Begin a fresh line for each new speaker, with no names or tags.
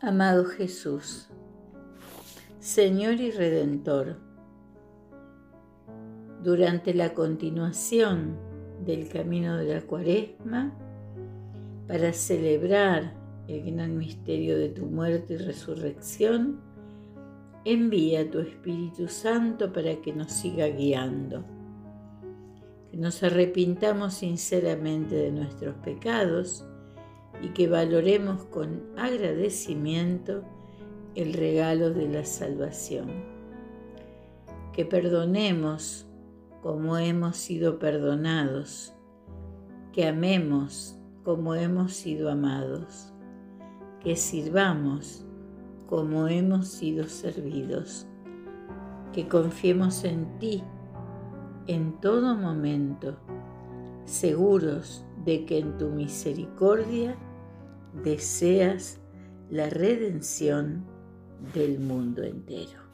Amado Jesús, Señor y Redentor, durante la continuación del camino de la cuaresma, para celebrar el gran misterio de tu muerte y resurrección, envía tu Espíritu Santo para que nos siga guiando, que nos arrepintamos sinceramente de nuestros pecados y que valoremos con agradecimiento el regalo de la salvación, que perdonemos como hemos sido perdonados, que amemos como hemos sido amados, que sirvamos como hemos sido servidos, que confiemos en ti en todo momento, seguros de que en tu misericordia deseas la redención del mundo entero.